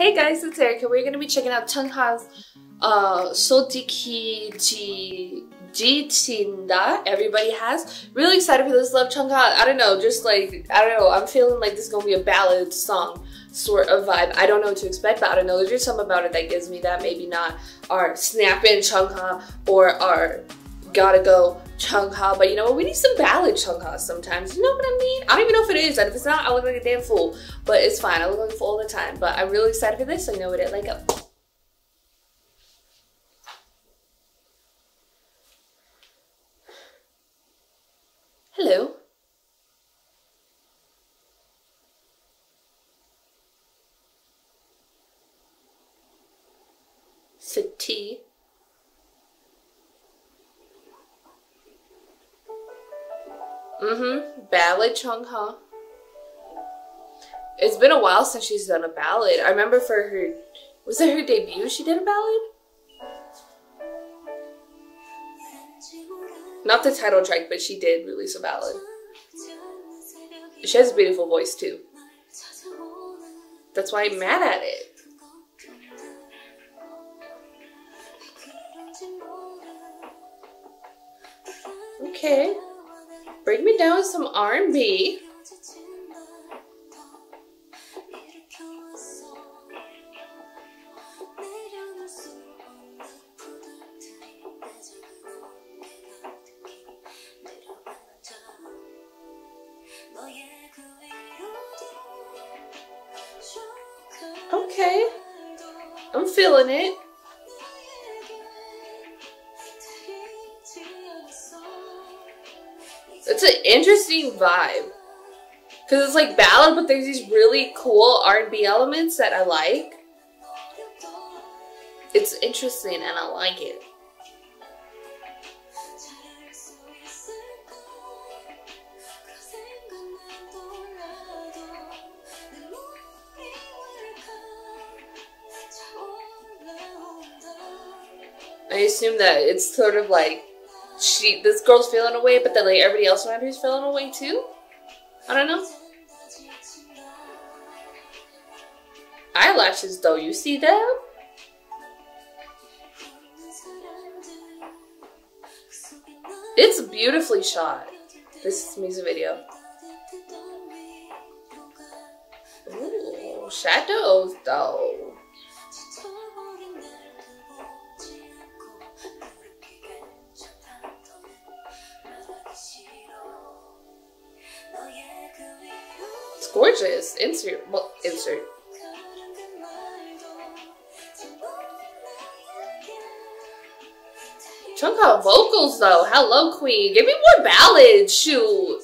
Hey guys, it's Erika. We're gonna be checking out Chungha's uh, Sotiki Ji Everybody has. Really excited for this. Love Chungha. I don't know, just like, I don't know. I'm feeling like this is gonna be a ballad song sort of vibe. I don't know what to expect, but I don't know. There's just something about it that gives me that. Maybe not our Snapping Chungha or our Gotta Go Chungha, but you know what? We need some ballad Chungha sometimes. You know what I mean? I don't even know if it is, and if it's not, I look like a damn fool. But it's fine. I look like a fool all the time. But I'm really excited for this, so you know what it like. Hello. City. Mm-hmm. Ballad Chungha. It's been a while since she's done a ballad. I remember for her, was it her debut she did a ballad? Not the title track, but she did release a ballad. She has a beautiful voice too. That's why I'm mad at it. Okay. Bring me down some R&B. Okay. I'm feeling it. It's an interesting vibe. Cause it's like ballad, but there's these really cool R&B elements that I like. It's interesting and I like it. I assume that it's sort of like she this girl's feeling away, but then like everybody else around her is feeling away too. I don't know. Eyelashes though, you see them? It's beautifully shot. This music video. Ooh, shadows though. Gorgeous. Insert. Well, insert. Chungha vocals though. Hello, Queen. Give me more ballads. Shoot.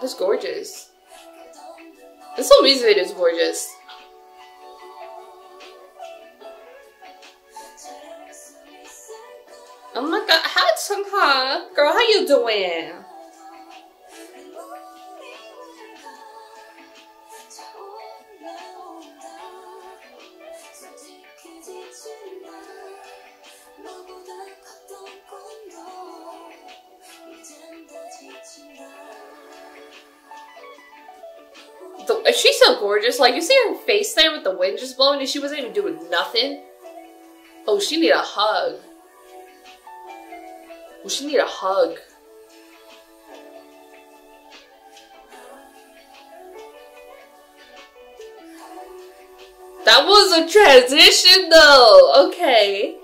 This gorgeous. This whole music video is gorgeous. Oh my god, hi Chungha. Girl, how you doing? The, she's so gorgeous. Like, you see her face there with the wind just blowing and she wasn't even doing nothing. Oh, she need a hug. Oh, she need a hug. That was a transition though. Okay.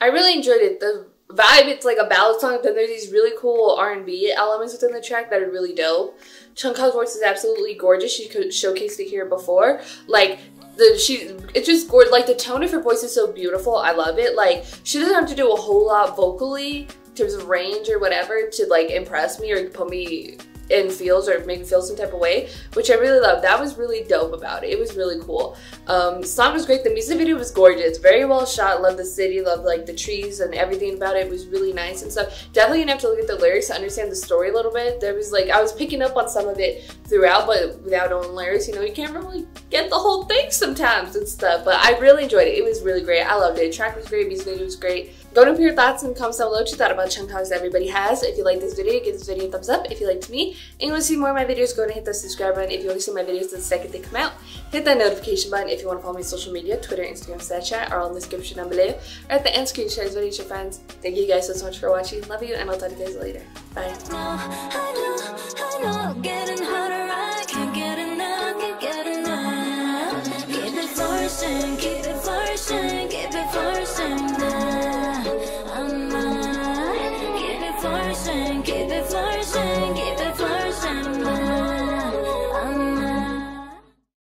I really enjoyed it. The vibe, it's like a ballad song, then there's these really cool R&B elements within the track that are really dope. Chungha's voice is absolutely gorgeous. She could showcased it here before. Like, the she it's just gorgeous. Like, the tone of her voice is so beautiful. I love it. Like, she doesn't have to do a whole lot vocally in terms of range or whatever to, like, impress me or put me and feels or make it feel some type of way, which I really love. That was really dope about it. It was really cool. Um, song was great. The music video was gorgeous. Very well shot. Love the city. Love like the trees and everything about it. it was really nice and stuff. Definitely gonna have to look at the lyrics to understand the story a little bit. There was like I was picking up on some of it throughout, but without knowing lyrics, you know, you can't really get the whole thing sometimes and stuff. But I really enjoyed it. It was really great. I loved it. Track was great. Music video was great. Go and put your thoughts in the comments down below what you thought about Chungha's Everybody Has. If you like this video, give this video a thumbs up. If you liked me and you want to see more of my videos, go and hit the subscribe button. If you want to see my videos the second they come out, hit that notification button. If you want to follow me on social media, Twitter, Instagram, Snapchat are all in the description down below. Or at the end screen, share this video with your friends. Thank you guys so so much for watching. Love you, and I'll talk to you guys later. Bye. keep.